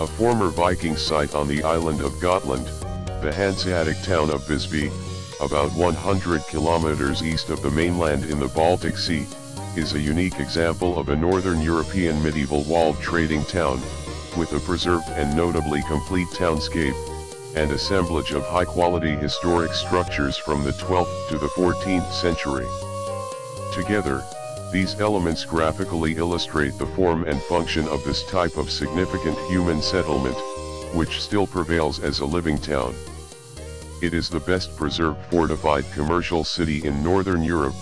a former Viking site on the island of Gotland, the Hanseatic town of Visby, about 100 kilometers east of the mainland in the Baltic Sea, is a unique example of a northern European medieval walled trading town, with a preserved and notably complete townscape, and assemblage of high-quality historic structures from the 12th to the 14th century. Together, these elements graphically illustrate the form and function of this type of significant human settlement, which still prevails as a living town. It is the best preserved fortified commercial city in Northern Europe,